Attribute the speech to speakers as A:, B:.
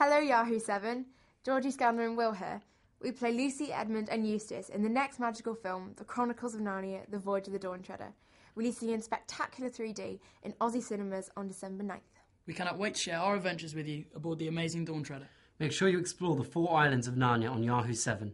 A: Hello, Yahoo 7. Georgie Skandar and Will here. We play Lucy, Edmund, and Eustace in the next magical film, The Chronicles of Narnia The Voyage of the Dawn Treader, releasing in spectacular 3D in Aussie cinemas on December 9th.
B: We cannot wait to share our adventures with you aboard the amazing Dawn Treader.
C: Make sure you explore the four islands of Narnia on Yahoo 7.